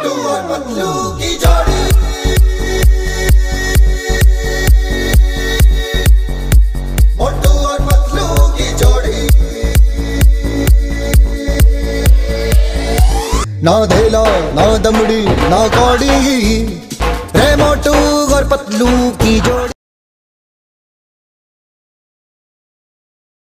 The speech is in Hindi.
मोटू और पतलू की जोड़ी मोटू और पतलू की जोड़ी ना धेला ना दमड़ी ना कौड़ी रे मोटू और पतलू की जोड़ी।